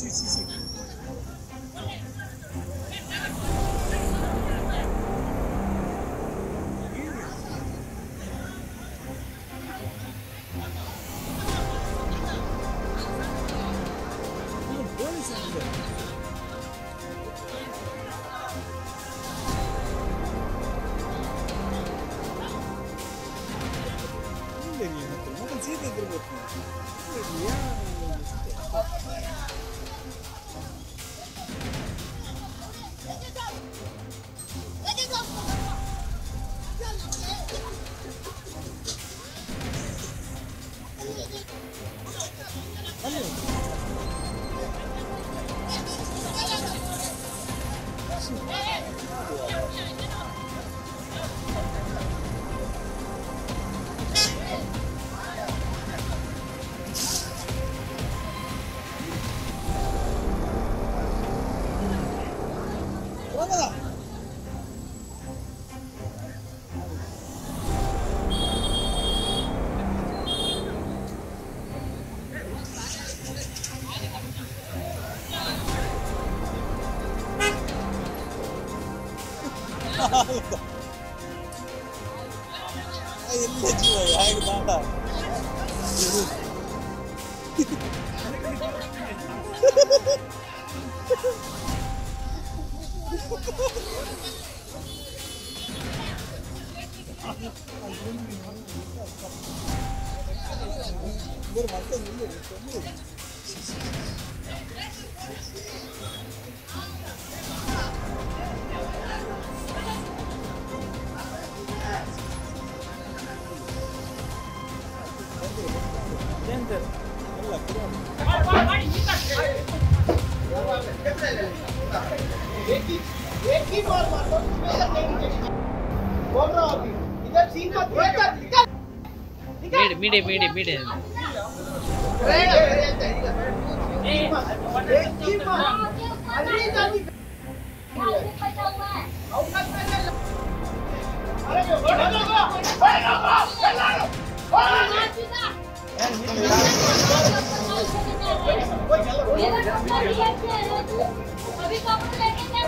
sí, sí, sí. Дай мне на то. Магазин другой. Я... 이걸 맞춰 놓는 게 없어. इधर निकल Mead medium medium एक ही बॉल अरे इधर निकल आउट कर पहले अरे बोलो बोलो अभी कपड़े लेके क्या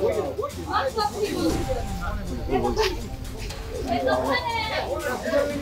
मुझे और सब ठीक हो ये तो है